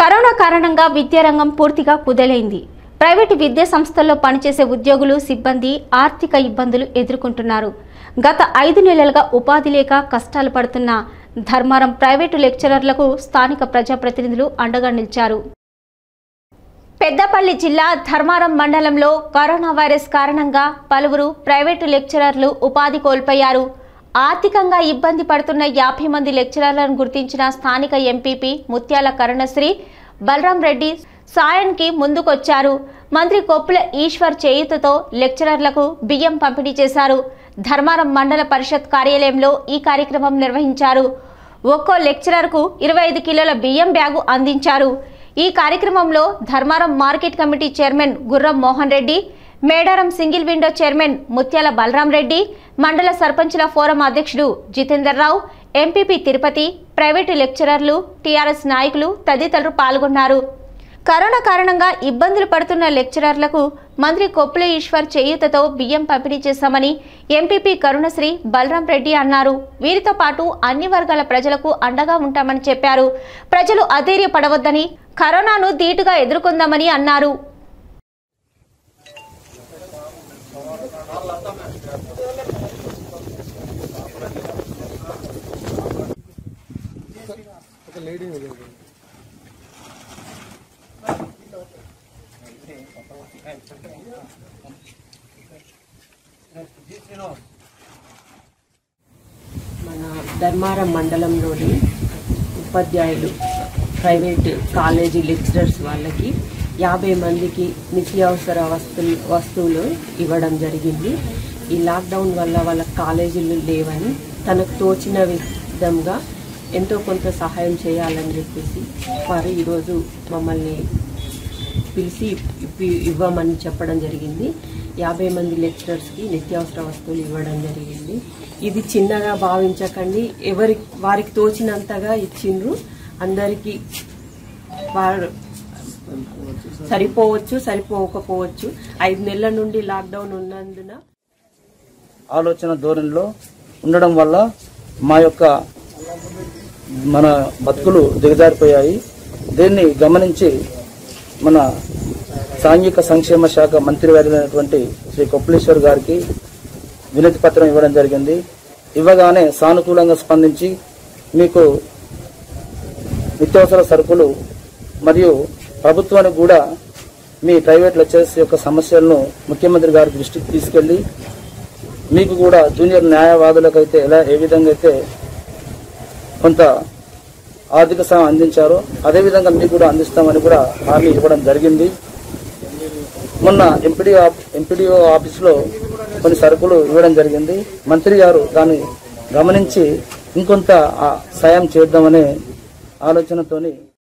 Corona కారణంగా విద్యారంగం పూర్తిగా కుదేలైంది. ప్రైవేటు విద్యా సంస్థల్లో పనిచేసే ఉద్యోగులు సిబ్బంది ఆర్థిక ఇబ్బందులు ఎదుర్కొంటున్నారు. గత ఐదు నెలలుగా ఉపాధి లేక కష్టాలు పడుతున్న ధర్మారం ప్రైవేటు లెక్చరర్లకు స్థానిక ప్రజాప్రతినిధులు అండగా నిలిచారు. పెద్దపల్లి జిల్లా ధర్మారం మండలంలో కరోనా వైరస్ కారణంగా పలువురు ప్రైవేటు లెక్చరర్లు ఉపాధి కోల్పోయారు. ఆర్థికంగా ఇబ్బంది పడుతున్న యాభై మంది లెక్చరర్లను గుర్తించిన స్థానిక ఎంపీపీ ముత్యాల కరుణశ్రీ బలరాం రెడ్డి సాయానికి ముందుకొచ్చారు. మంత్రి కొప్పుల ఈశ్వర్ చేయుతతో లెక్చరర్లకు బియ్యం పంపిణీ చేశారు. ధర్మారం మండల పరిషత్ కార్యాలయంలో ఈ కార్యక్రమం నిర్వహించారు. ఒక్కో లెక్చరర్కు ఇరవై ఐదు కిలోల బియ్యం బ్యాగు అందించారు. ఈ కార్యక్రమంలో Dharmaram market committee chairman Gurram Mohan Reddy Medaram single window chairman Mutyala Balaram Reddy మండల సర్పంచుల ఫోరం అధ్యక్షుడు జితేందర్ రావు ఎంపీపీ తిరుపతి ప్రైవేటు లెక్చరర్లు టీఆర్ఎస్ నాయకులు తదితరులు పాల్గొన్నారు. కరోనా కారణంగా ఇబ్బందులు పడుతున్న లెక్చరర్లకు మంత్రి కొప్పుల ఈశ్వర్ చేయూతతో బియ్యం పంపిణీ చేశామని ఎంపీపీ కరుణశ్రీ బలరాం రెడ్డి అన్నారు. వీరితో పాటు అన్ని వర్గాల ప్రజలకు అండగా ఉంటామని చెప్పారు. ప్రజలు అధైర్యపడవద్దని కరోనాను ధీటుగా ఎదుర్కొందామని అన్నారు. మన ధర్మారం మండలంలోని ఉపాధ్యాయులు ప్రైవేట్ కాలేజీ లెక్చరర్స్ వాళ్ళకి యాభై మందికి నిత్యావసర వస్తువులు వస్తువులు ఇవ్వడం జరిగింది. ఈ లాక్డౌన్ వల్ల వాళ్ళ కాలేజీలు లేవని తనకు తోచిన విధంగా ఎంతో కొంత సహాయం చేయాలని చెప్పేసి వారు ఈరోజు మమ్మల్ని పిలిచి ఇప్పి- ఇవ్వమని చెప్పడం జరిగింది. యాభై మంది లెక్చరర్స్కి నిత్యావసర వస్తువులు ఇవ్వడం జరిగింది. ఇది చిన్నగా భావించకండి. ఎవరి వారికి తోచినంతగా ఇచ్చిండ్రు. అందరికీ వారు సరిపోవచ్చు సరిపోకపోవచ్చు. ఐదు నెలల నుండి లాక్డౌన్ ఉన్నందున ఆలోచన ధోరణిలో ఉండడం వల్ల మా యొక్క మన బతుకులు దిగజారిపోయాయి. దీన్ని గమనించి మన సాంఘిక సంక్షేమ శాఖ మంత్రివర్యులైనటువంటి శ్రీ కొప్పలేశ్వర్ గారికి వినతి పత్రం ఇవ్వడం జరిగింది. ఇవ్వగానే సానుకూలంగా స్పందించి మీకు నిత్యావసర సరుకులు మరియు ప్రభుత్వానికి కూడా మీ ప్రైవేట్ లెక్చరర్స్ యొక్క సమస్యలను ముఖ్యమంత్రి గారి దృష్టికి తీసుకెళ్ళి మీకు కూడా జూనియర్ న్యాయవాదులకైతే ఎలా ఏ విధంగా అయితే కొంత ఆర్థిక సహాయం అందించారు అదేవిధంగా మీకు కూడా అందిస్తామని కూడా హామీ ఇవ్వడం జరిగింది. మొన్న ఎంపీడీ ఎంపీడీఓ ఆఫీసులో కొన్ని సరుకులు ఇవ్వడం జరిగింది. మంత్రి గారు దాన్ని గమనించి ఇంకొంత ఆ సాయం చేద్దామనే ఆలోచనతోని